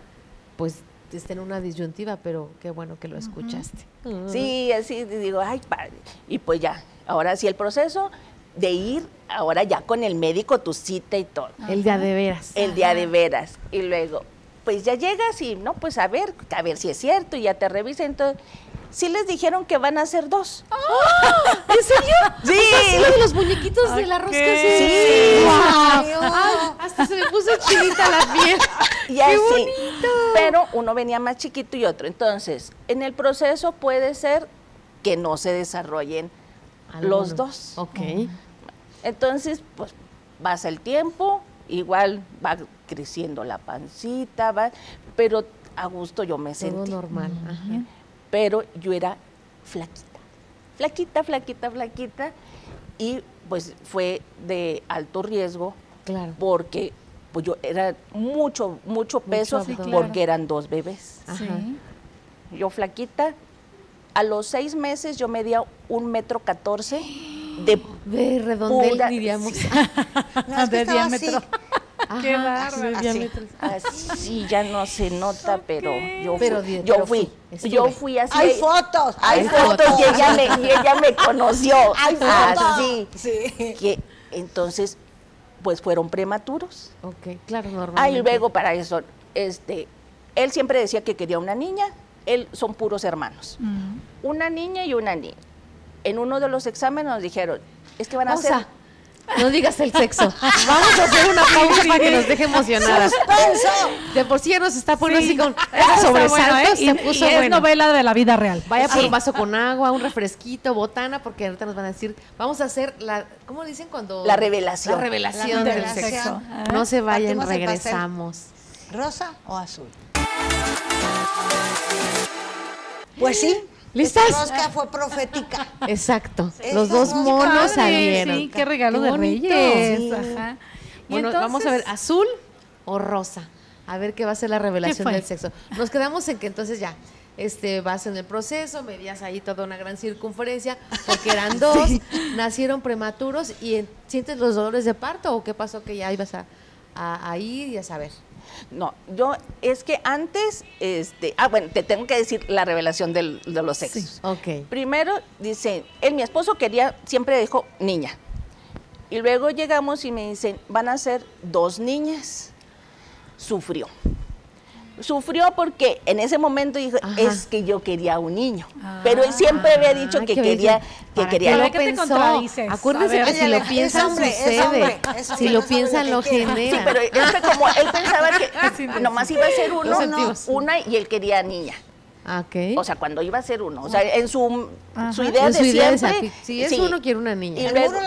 pues está en una disyuntiva, pero qué bueno que lo escuchaste. Sí, así digo, ay, padre. Y pues ya, ahora sí el proceso de ir, ahora ya con el médico, tu cita y todo. El día de veras. El día de veras. Y luego, pues ya llegas y, no, pues a ver, a ver si es cierto, y ya te revisan. Entonces, sí les dijeron que van a ser dos. <laughs> ¿En serio? Sí. Sí, lo de los muñequitos de la rosca. Sí. Sí. Ay, hasta se me puso chinita la piel. Y así. Pero uno venía más chiquito y otro. Entonces, en el proceso puede ser que no se desarrollen los dos. Ok. Entonces, pues pasa el tiempo, igual va creciendo la pancita, va, pero a gusto yo me Todo sentí. normal. Ajá. Pero yo era flaquita, flaquita, flaquita, flaquita. Y pues fue de alto riesgo Claro. porque pues yo era mucho, mucho peso porque eran dos bebés. Ajá. Sí. Yo flaquita, a los seis meses yo medía un metro catorce de De redondel, Pura- diríamos. <laughs> No, de diámetro. así. Qué bárbaro. de Así. diámetro. así ya no se nota, pero yo fui, yo pero fui, estuve. yo fui así. Hay fotos, Hay hay fotos y ella me, y ella me conoció. Hay fotos. Así. Sí. Que entonces, pues fueron prematuros. Ok, claro, normal. Ah, y luego para eso, este, él siempre decía que quería una niña, él son puros hermanos. Mm. Una niña y una niña. En uno de los exámenes nos dijeron, es que van a hacer... a- no digas el sexo. Vamos a hacer una pausa para que nos deje emocionadas. ¡Suspenso! De por sí ya nos está poniendo Sí. así con Eso está sobresaltos, bueno, ¿eh? se Y- puso y es bueno. novela de la vida real. Vaya por un vaso con agua, un refresquito, botana, porque ahorita nos van a decir, vamos a hacer la, ¿cómo dicen cuando? La revelación. La revelación La del revelación. sexo. Ah. No se vayan, Partimos el pastel. regresamos. ¿Rosa o azul? Pues sí. ¿Listas? Esta rosca fue profética. Exacto. Los dos monos Padre, salieron. Sí, qué regalo Qué de reyes. Sí. Ajá. Y Bueno, vamos a ver, azul o rosa. A ver qué va a ser la revelación del sexo. Nos quedamos en que entonces ya, este, vas en el proceso, medías ahí toda una gran circunferencia, porque eran <laughs> dos, nacieron prematuros y en- sientes los dolores de parto o qué pasó que ya ibas a, a, a ir y a saber. No, yo es que antes, este, ah, bueno, te tengo que decir la revelación del- de los sexos. Primero, dice, él, mi esposo quería, siempre dijo niña. Y luego llegamos y me dicen, van a ser dos niñas. Sufrió. Sufrió porque en ese momento dijo, Ajá. es que yo quería un niño. Pero él siempre había dicho Ah, que quería, que ¿Para quía qué lo pensó? contradices? Acuérdense A que ver. si lo piensan es hombre, es sucede. hombre, si lo no piensan lo genera. Sí, pero es que como él pensaba que <laughs> nomás iba a ser uno, sentimos. una y él quería niña. Ah, ok. O sea, cuando iba a ser uno. O sea, en su, Ajá. su idea En de su idea de siempre. esa- si es sí. uno, quiere una niña. Y luego-.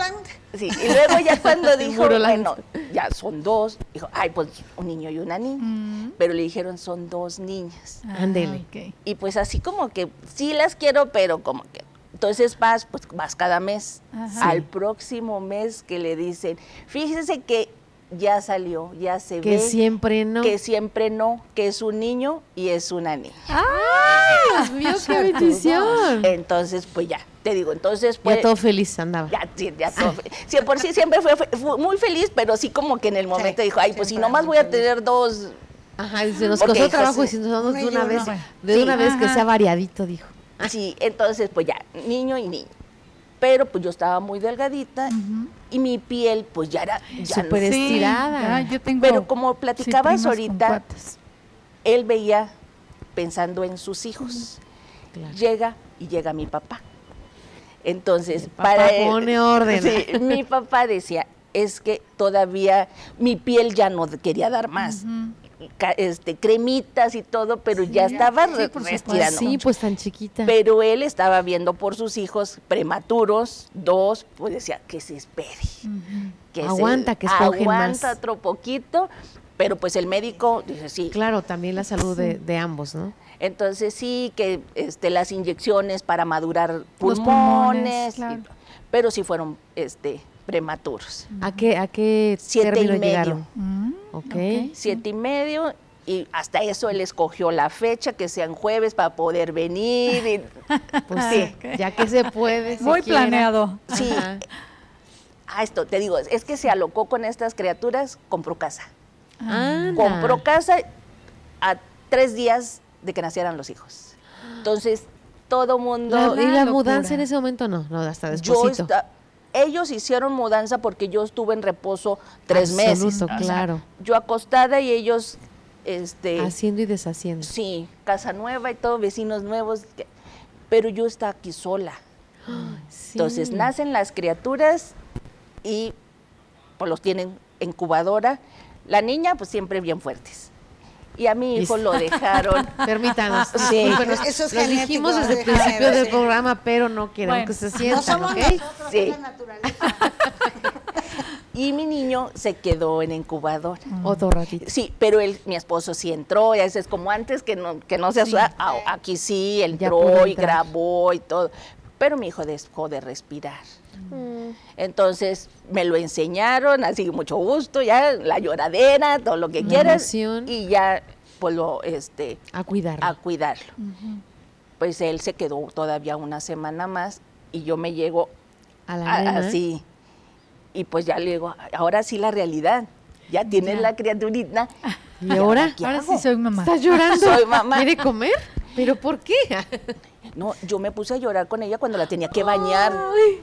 Sí, y luego ya <laughs> cuando dijo, bueno, ya son dos, dijo, ay, pues un niño y una niña. Mm. Pero le dijeron, son dos niñas. Ándele. Ah, ok. Y pues así como que sí las quiero, pero como que. Entonces vas, pues vas cada mes. Ajá. Al próximo mes que le dicen, fíjese que ya salió, ya se Que ve. siempre no. Que siempre no, que es un niño y es una niña. Dios mío, qué bendición. Entonces, pues ya, te digo, entonces Ya pues. todo feliz andaba. Ya, sí, ya todo. Sí, por sí siempre fue, fue muy feliz, pero sí como que en el momento Sí, dijo, ay, pues si nomás voy a tener dos. Ajá, y se nos costó trabajo y si nos damos de una vez, de Sí. una vez que sea variadito, dijo. Sí, entonces pues ya, niño y niño. Pero pues yo estaba muy delgadita y mi piel pues ya era... ya no- Súper Sí, estirada. ya, yo tengo, Pero como platicabas ahorita, él veía pensando en sus hijos. Claro. Llega y llega mi papá. Entonces, papá para él- pone orden. Sí, mi papá decía, es que todavía mi piel ya no quería dar más. Este, cremitas y todo, pero ya estaba sí, retirando. Sí, pues tan chiquita. Pero él estaba viendo por sus hijos prematuros, dos, pues decía que se espere. que se- Aguanta, que esponjen Aguanta más. otro poquito, pero pues el médico dice sí. Claro, también la salud de, de ambos, ¿no? Entonces sí, que este, las inyecciones para madurar Los pulmones, pulmones, y- claro. pero sí fueron este, prematuros. ¿A qué, a qué Siete y medio. llegaron? Mm, Ok. Siete y medio, y hasta eso él escogió la fecha, que sean jueves para poder venir. y- <laughs> Pues Ah, sí, ok. ya que se puede. Muy siquiera. planeado. Sí. Ajá. Ah, esto, te digo, es que se alocó con estas criaturas, compró casa. Anda. compró casa a tres días de que nacieran los hijos. <gasps> Entonces, todo mundo... La- ¿Y la locura. mudanza en ese momento no? No, hasta yo después. Ellos hicieron mudanza porque yo estuve en reposo tres Absoluto, meses. O sea, claro. yo acostada y ellos, este, Haciendo y deshaciendo. sí, casa nueva y todo, vecinos nuevos, pero yo estaba aquí sola. <gasps> Sí. Entonces nacen las criaturas y pues los tienen en incubadora. La niña, pues siempre bien fuertes. Y a mi hijo lo dejaron. <laughs> Permítanos. Sí. discúlpenos. Eso es Lo genético, dijimos es desde el principio del sí. programa, pero no queremos Bueno, que se No sientan, somos ¿ok? nosotros, Sí. es la naturaleza. <laughs> Y mi niño se quedó en incubadora. Otro ratito. Sí, pero él, mi esposo sí entró, ya es como antes que no, que no se asusta, ah, aquí sí, pudo entró y grabó y todo. Pero mi hijo dejó de respirar. Entonces me lo enseñaron, así mucho gusto, ya la lloradera, todo lo que quieras. Y ya pues lo este A cuidar. a cuidarlo. Pues él se quedó todavía una semana más y yo me llego A la a- nena. así. Y pues ya le digo, ahora sí la realidad. Ya tienes la criaturita. ¿Y ahora? ¿qué Ahora hago? sí soy mamá. ¿Estás llorando? Soy mamá. ¿Quiere comer? ¿Pero por qué? No, yo me puse a llorar con ella cuando la tenía que bañar,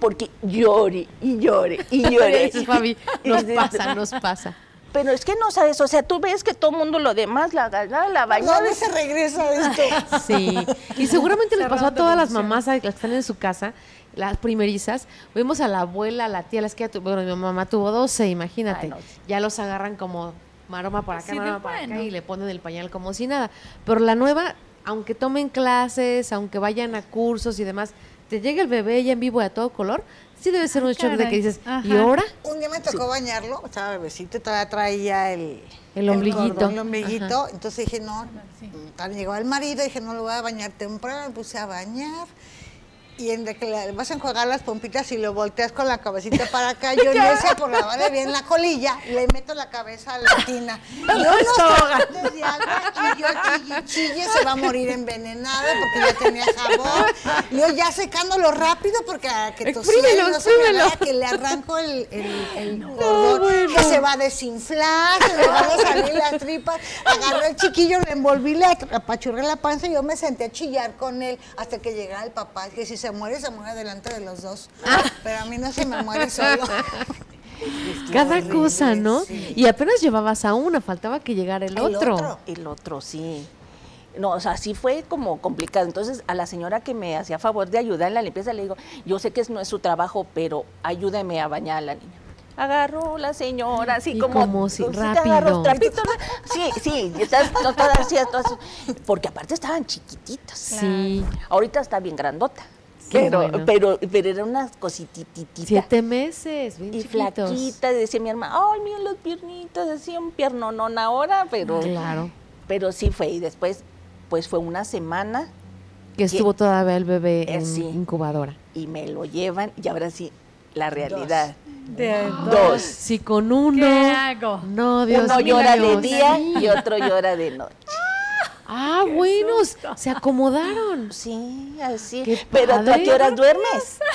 porque llore y llore y <laughs> llore. Dices, Fabi, nos <laughs> pasa, nos pasa. Pero es que no sabes, o sea, tú ves que todo el mundo lo demás la agarra, la bañó. ¿Dónde se regresa esto? <laughs> Sí, y seguramente les pasó a todas las mamás que están en su casa, las primerizas. Vimos a la abuela, a la tía, las que ya tu- bueno, mi mamá tuvo 12, imagínate. Ay, no, sí. Ya los agarran como maroma para acá, Sí, maroma para acá y le ponen el pañal como si nada. Pero la nueva, aunque tomen clases, aunque vayan a cursos y demás, te llega el bebé ya en vivo y a todo color, sí debe ser un shock de que dices, ¿y Ajá. ahora? Un día me tocó bañarlo, estaba bebecito, y todavía traía el, El ombliguito. cordón, el ombliguito. Ajá. Entonces dije, no, Sí. llegó el marido, dije, no lo voy a bañar temprano, me puse a bañar. Y en de que le vas a enjuagar las pompitas y lo volteas con la cabecita para acá, <laughs> yo en ese por lavarle bien la colilla, le meto la cabeza a la tina. Y unos trapitos de agua y yo chille, chille, se va a morir envenenado porque ya tenía jabón. Yo ya secándolo rápido porque a que tosiera no se me vaya, que le arranco el, el, el cordón, que se va a desinflar, se le van a salir las tripas. Agarré el chiquillo, le envolví, le apachurré la panza y yo me senté a chillar con él hasta que llegara el papá. Que si se muere, se muere delante de los dos. Pero a mí no se me muere solo. <laughs> Cada horrible, cosa, ¿no? sí. Y apenas llevabas a una, faltaba que llegara el, El otro. otro. El otro, sí. No, o sea, sí fue como complicado. Entonces, a la señora que me hacía favor de ayudar en la limpieza, le digo, yo sé que es- no es su trabajo, pero ayúdeme a bañar a la niña. Agarró la señora, así Y como... como si- rápido. Sí, sí, estás no, todas todas porque aparte estaban chiquititas. Sí. Ahorita está bien grandota. Pero, bueno. pero, pero era una cosititita. Siete meses, bien y chiquitos. flaquita, decía mi hermana, ay, mira las piernitas, así un piernonón ahora, pero... Claro. Pero sí fue, y después, pues fue una semana Que estuvo todavía el bebé Eh, en sí. incubadora. y me lo llevan, y ahora sí, la realidad. De Dos. Si con uno. ¿Qué hago? No, Dios Uno mío. llora de día y otro llora de noche. Ah, bueno, se acomodaron. <laughs> Sí, así. Qué Pero ¿tú a qué horas duermes? <laughs>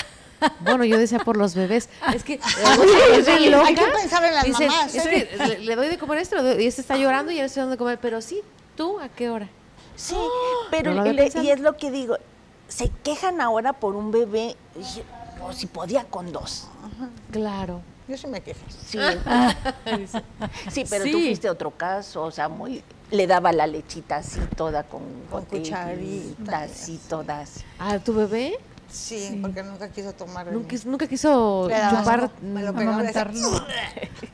Bueno, yo decía por los bebés. Es que <laughs> es sí, loca. hay que pensar en las mamás. Es que le, le doy de comer esto, doy- y este está llorando y ya le estoy dando de comer. Pero sí, ¿tú a qué hora? Sí, <gasps> pero No le- y es lo que digo, se quejan ahora por un bebé, yo, "Oh, si podía con dos. Claro. Yo sí me quejo. Sí, <laughs> sí pero tú Sí. fuiste otro caso, o sea, muy le daba la lechita así toda con, Con cucharita, así toda así. ¿A tu bebé? Sí, porque nunca quiso tomar. el- Nunca, nunca quiso chupar me lo mm,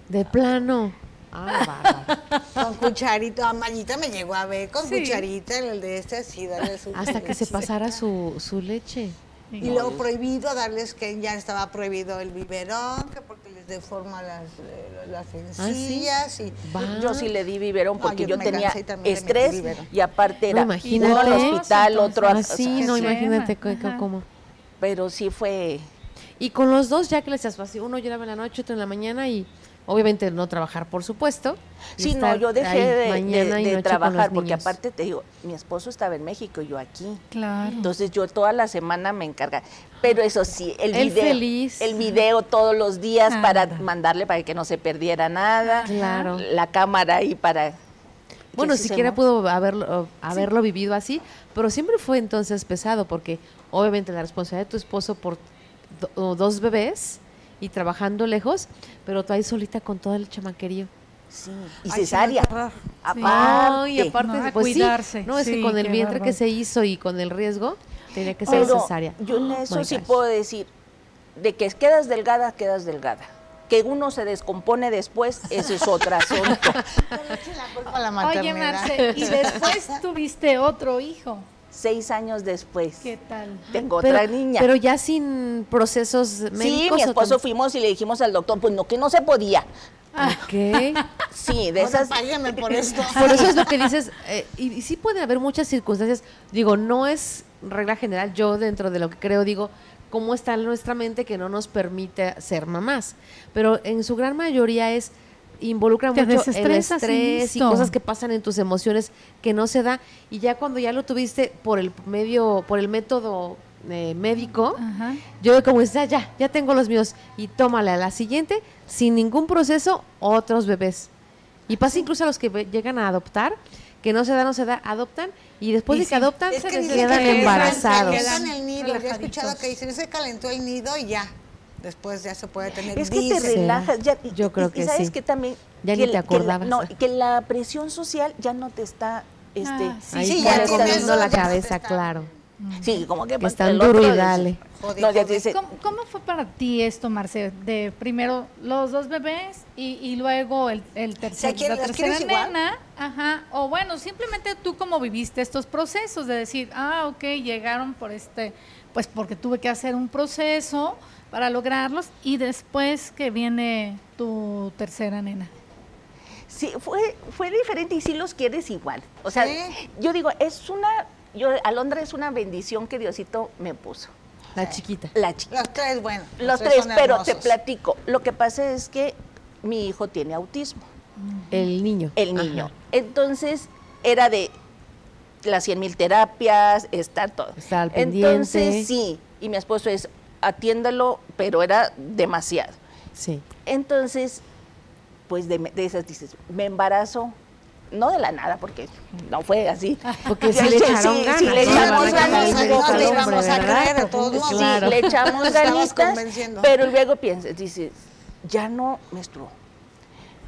de plano. Ah. Con cucharita, a Mayita me llegó a ver con Sí. cucharita el de este así, darle su Hasta que se pasara su, su leche. Y luego prohibido darles que ya estaba prohibido el biberón, que porque les deforma las, eh, las Ah, encías y. Yo sí le di biberón No, porque yo yo, tenía estrés y aparte era No, imagínate. uno al hospital, otro a- sí, no, imagínate cómo. pero sí fue Y con los dos, ya que les hacías así, uno lloraba en la noche, otro en la mañana y obviamente no trabajar, por supuesto. Sí, no, yo dejé ahí de- trabajar porque niños. aparte te digo, mi esposo estaba en México y yo aquí. Claro. Entonces yo toda la semana me encargaba. Pero eso sí, el video, feliz. el video todos los días para Anda. mandarle para que no se perdiera nada. Claro. La cámara ahí para Bueno, sí siquiera pudo haberlo, haberlo vivido así, pero siempre fue entonces pesado porque obviamente la responsabilidad de tu esposo por do- dos bebés y trabajando lejos, pero tú ahí solita con todo el chamaquerío. Sí, y Ay, sí cesárea. acuerdo. Aparte. Ay, aparte, No, pues sí, cuidarse. no, es que Sí, con el vientre que se hizo y con el riesgo, tenía que ser Pero cesárea. yo en Oh, eso sí gosh. puedo decir, de que quedas delgada, quedas delgada. Que uno se descompone después, ese es otro <laughs> asunto. Oye. Marce, y después tuviste otro hijo. Seis años después. ¿Qué tal? Tengo Pero, otra niña. pero ya sin procesos médicos. sí, mi ¿o esposo fuimos y le dijimos al doctor, pues no, que no se podía. Ok. <laughs> Sí, de esas... páguenme por esto. <laughs> Por eso es lo que dices, eh, y, y sí puede haber muchas circunstancias, digo, no es regla general, yo dentro de lo que creo digo, cómo está nuestra mente que no nos permite ser mamás, pero en su gran mayoría es involucra Te mucho el y estrés y cosas que pasan en tus emociones que no se da y ya cuando ya lo tuviste por el medio por el método eh, médico Ajá. yo como dices, "Ah, ya, ya tengo los míos y tómale a la siguiente, sin ningún proceso, otros bebés. Y pasa incluso a los que llegan a adoptar, que no se da, no se da, adoptan y después Y de que sí, adoptan Es se que quedan que embarazados. Se calientan el nido. Yo he escuchado que dicen, se calentó el nido y ya. Después ya se puede tener. Es que te dicen. relajas. Ya, y- Yo y- creo y que sabes sí. que también... Ya que ni te la- que la- acordabas. no, que la presión social ya no te está... Este, Ah, sí. Ahí Sí, ya tienes comiendo la te cabeza, está- claro. Sí, como que... Que están duro y dice- dale. Jode, No, dice... ¿Cómo, cómo fue para ti esto, Marce? De primero los dos bebés y, y luego el, el tercer, ¿quieres- la tercera nena. Ajá. O bueno, simplemente tú cómo viviste estos procesos de decir, ah, ok, llegaron por este, pues porque tuve que hacer un proceso para lograrlos y después que viene tu tercera nena. Sí, fue, fue diferente y sí los quieres igual. O sea, Sí. yo digo, es una, yo, Alondra es una bendición que Diosito me puso. La chiquita. La chica. Los tres, bueno. Los tres, pero te platico. Lo que pasa es que mi hijo tiene autismo, El niño. el niño. Ajá. Entonces, era de las 100 mil terapias, estar todo. Estar al pendiente. Entonces, sí. Y mi esposo es, atiéndalo, pero era demasiado. Sí. Entonces, pues de, de esas dices, me embarazo, no de la nada, porque no fue así. Porque sí <laughs> Sí, le sí, echaron sí, ganas. sí, le echamos Van a ganas, a creer de todos Sí, modos. claro. le echamos <laughs> ganitas, pero luego piensas, dices, ya no menstruó.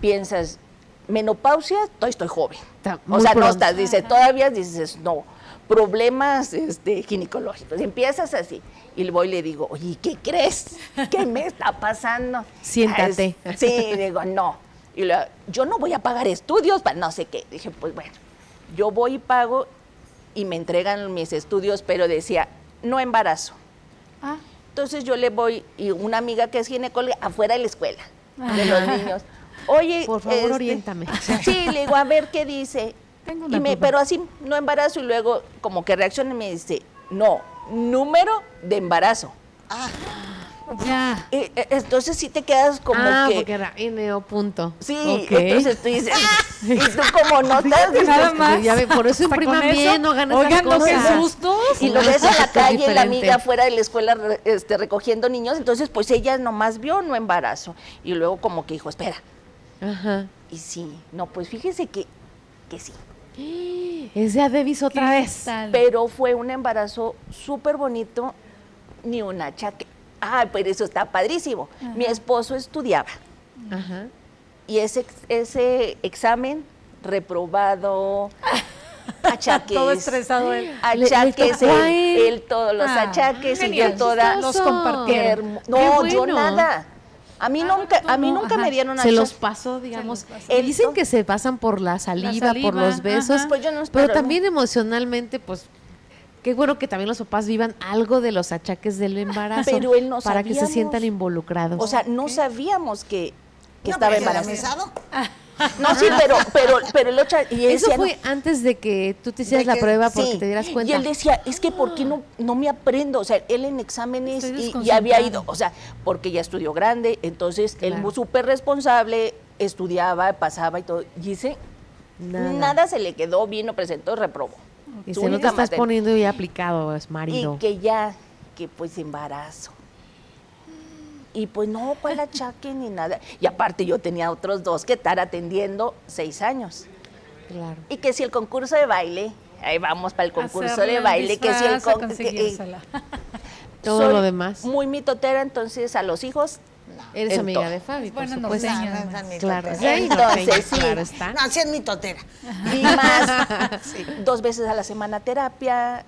Piensas, menopausia, todavía estoy joven. Está o sea, no estás, dice, todavía dices, no, problemas este, ginecológicos. Empiezas así. Y le voy y le digo, oye, ¿qué crees? ¿Qué me está pasando? Siéntate. Ah, es- sí, digo, no. Y le, yo no voy a pagar estudios para no sé qué. Dije, pues bueno, yo voy y pago y me entregan mis estudios, pero decía, no embarazo. Ah, Entonces yo le voy, y una amiga que es ginecóloga, afuera de la escuela, de los niños. Oye, Por favor, este, oriéntame. Sí, le digo, a ver qué dice. Tengo una Y me- duda. pero así, no embarazo, y luego como que reacciona y me dice, no, número de embarazo. ya. Y, eh, entonces sí te quedas como ah, que... porque era NO punto. Sí, entonces tú dices, <laughs> y tú como no estás, dices, Nada más. Ya por eso impriman bien, no hagan Oigan, no, qué sustos. y lo ves en la calle, la amiga afuera de la escuela este, recogiendo niños, entonces pues ella nomás vio no embarazo. Y luego como que dijo, espera, Ajá. y sí, no, pues fíjese que, que sí. Es de Adebis otra ¿Qué vez. tal? Pero fue un embarazo súper bonito, ni una chaque. Ah, pero eso está padrísimo. Mi esposo estudiaba Ajá. y ese, ese examen reprobado, <laughs> achaques. Todo estresado él. Achaques, él, él. él todos los Ah, achaques y yo toda. Los compartieron. No, yo nada. A mí Ah, nunca, a mí no, nunca ajá. me dieron Se los pasó, digamos. pasó. Eh, Dicen que se pasan por la saliva, por saliva, los besos. Pues yo no pero también emocionalmente, pues, qué bueno que también los papás vivan algo de los achaques del embarazo. Pero él no Para que se sientan involucrados. O sea, no sabíamos que, que No, estaba mesado. No, sí, pero, pero, pero el otro, y él Eso decía, fue antes de que tú te hicieras la prueba porque sí. te dieras cuenta. Y él decía, es que ¿por qué no, no me aprendo? O sea, él en exámenes y, y había ido, o sea, porque ya estudió grande, entonces él Claro. muy súper responsable, estudiaba, pasaba y todo. Y dice, Nada. nada. se le quedó bien, lo presentó, reprobó. y se no te estás poniendo ya aplicado, es marido. Y que ya, que pues embarazo. Y pues no, cuál achaque ni nada. Y aparte yo tenía otros dos que estar atendiendo seis años. Claro. Y que si el concurso de baile, ahí vamos para el concurso Hacerle de baile, que si el disfraz a con- que- eh. <laughs> Todo soy lo demás. Muy mitotera, entonces a los hijos. Eres amiga todo. de Fabi, por Buena supuesto. norteña. No, no, además. no, Claro. Sí, Entonces, sí. Claro está. No, sí es mi totera. Y más, <laughs> dos veces a la semana terapia,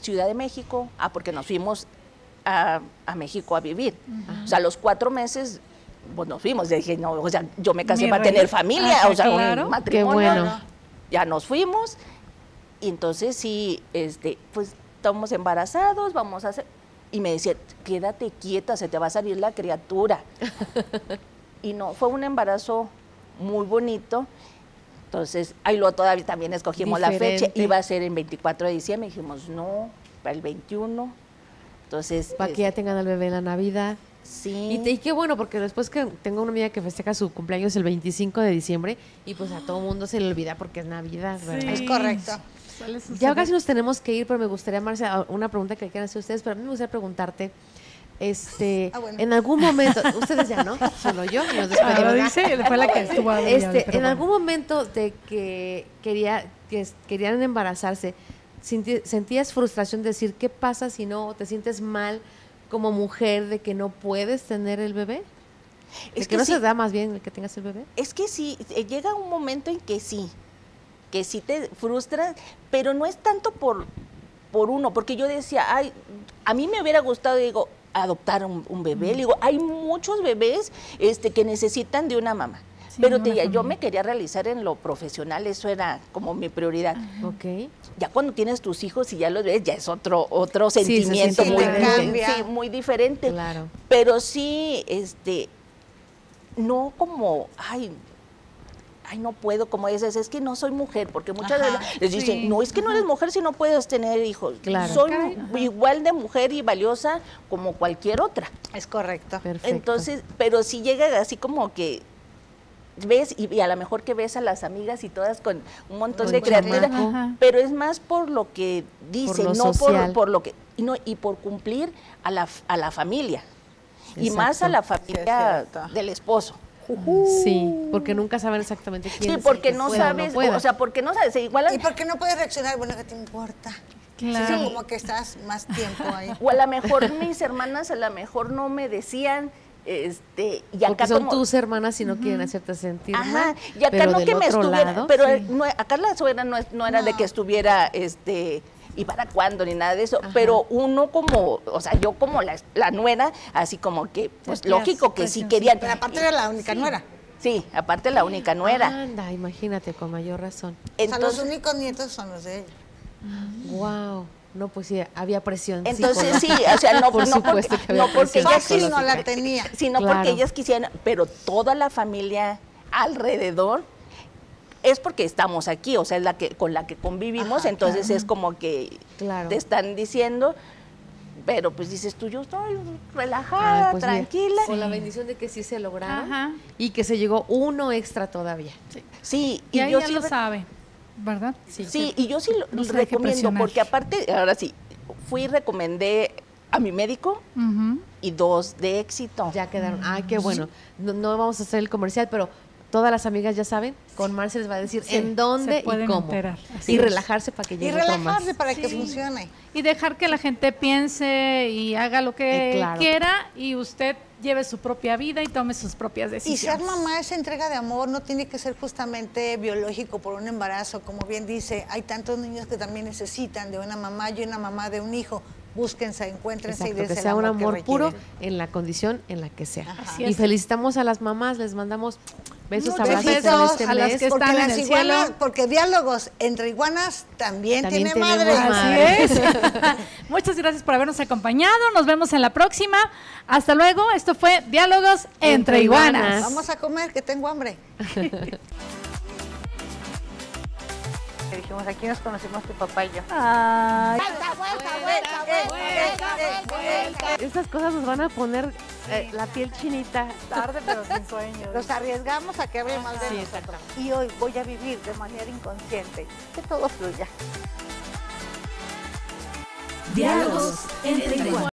Ciudad de México, ah, porque nos fuimos a, a México a vivir. O sea, los cuatro meses, pues nos fuimos. Dije, no, o sea, yo me casé Mi para rey. tener familia, Ajá, o sea, claro. un matrimonio. bueno. Ya nos fuimos y entonces sí, este, pues estamos embarazados, vamos a hacer... Y me decía, quédate quieta, se te va a salir la criatura. <laughs> y no, fue un embarazo muy bonito. Entonces, ahí lo todavía también escogimos la fecha, iba a ser en 24 de diciembre, dijimos, no, para el 21. Entonces, Para que ya este, tengan al bebé en la Navidad. sí. Y, te- y qué bueno, porque después que tengo una amiga que festeja su cumpleaños el 25 de diciembre y pues a todo mundo se le olvida porque es Navidad, ¿verdad? Es correcto. Ya casi nos tenemos que ir, pero me gustaría, Marcia, una pregunta que quieran hacer ustedes, pero a mí me gustaría preguntarte, este, <laughs> Ah, bueno. en algún momento, <laughs> ustedes ya no, solo yo, y nos Ah, despedimos. lo dice, fue la que estuvo hablando, Este, en bueno. algún momento de que quería que querían embarazarse, sentías frustración de decir qué pasa si no te sientes mal como mujer de que no puedes tener el bebé, de Es que, no sí, se da más bien el que tengas el bebé. Es que sí, eh, llega un momento en que sí, que sí te frustra, pero no es tanto por, por uno, porque yo decía, ay, a mí me hubiera gustado, digo, adoptar un, un bebé. Le digo, hay muchos bebés este, que necesitan de una mamá. Sí, pero de te yo me quería realizar en lo profesional, eso era como mi prioridad. Ok. Ya cuando tienes tus hijos y ya los ves, ya es otro, otro Sí, sentimiento muy, diferente. muy- sí, muy diferente. Claro. Pero sí, este, no como, ay, ay, no puedo, como dices, es que no soy mujer, porque muchas Ajá, veces les dicen, sí, no, es que no eres mujer si no puedes tener hijos. Claro. Soy ajá. igual de mujer y valiosa como cualquier otra. Es correcto. Perfecto. Entonces, pero si llega así como que ves y, y a lo mejor que ves a las amigas y todas con un montón de criaturas, pero es más por lo que dicen, lo no por, social. por lo que y no y por cumplir a la, a la familia y más a la Sí, familia del esposo. Sí, porque nunca saben exactamente quién Sí, es el porque que no pueda sabes, o sea, porque no sabes, igual a- ¿Y por qué no puedes reaccionar? Bueno, ¿qué te importa? Claro. Sí, como que estás más tiempo ahí. o a lo mejor mis hermanas a lo mejor no me decían este y porque acá son como, tus hermanas y no quieren hacerte sentir Ajá, mal. y acá pero no del que me otro estuviera, lado, pero sí. no, acá la suegra no, es- no era de que estuviera, este, y para cuándo, ni nada de eso, Ajá. pero uno como, o sea, yo como la, la nuera, así como que, pues lógico que sí presioncita. querían. Pero aparte era la única nuera. Sí, aparte la única nuera. Anda, imagínate, con mayor razón. o sea, los Entonces, únicos nietos son los de ella. Wow. No, pues sí, había presión. entonces sí, o sea, no, <laughs> Por no porque, que había no porque ellas Fácil no la tenía. sino Claro. porque ellas quisieran, pero toda la familia alrededor es porque estamos aquí, o sea, es la que con la que convivimos, Ajá, entonces es como que Claro. te están diciendo, pero pues dices tú, yo estoy relajada, Ay, pues tranquila. con la bendición de que sí se lograron Ajá. y que se llegó uno extra todavía. Sí, Y, y, ahí yo ya sí lo sabe, ¿verdad? Sí, y yo sí lo No se recomiendo, porque aparte, ahora sí, fui y recomendé a mi médico y dos de éxito. Ya quedaron. Ah, qué bueno. No, no vamos a hacer el comercial, pero todas las amigas ya saben, con Marcia les va a decir Sí, en dónde se y cómo. enterar, así Y es. relajarse para que Y llegue más. relajarse para que funcione. Y dejar que la gente piense y haga lo que Eh, claro. quiera y usted lleve su propia vida y tome sus propias Y decisiones. ser mamá es entrega de amor, no tiene que ser justamente biológico por un embarazo. Como bien dice, hay tantos niños que también necesitan de una mamá y una mamá de un hijo. Búsquense, encuéntrense y Exacto, que dense el sea un amor, que amor puro en la condición en la que sea. Así Y es. felicitamos a las mamás, les mandamos besos, abrazos en este a las mes. que Porque, están en las el iguanas, cielo. porque diálogos entre iguanas también, También tiene madre. Así es. <laughs> Muchas gracias por habernos acompañado. Nos vemos en la próxima. Hasta luego. Esto fue Diálogos entre, Entre iguanas. iguanas. Vamos a comer, que tengo hambre. <laughs> Dijimos, aquí nos conocimos tu papá y yo. Ay. Estas cosas nos van a poner eh, la piel chinita. Tarde, pero sin sueño. Los arriesgamos a que hable mal de Sí, nosotros. Y hoy voy a vivir de manera inconsciente. Que todo fluya. Diálogos entre iguanas.